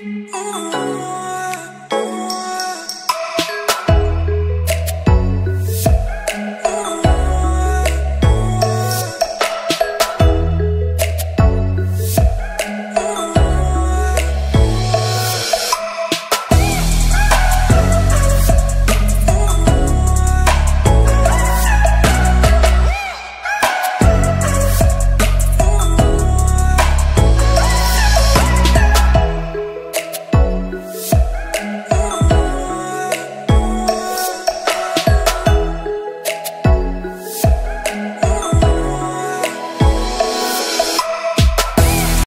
Oh.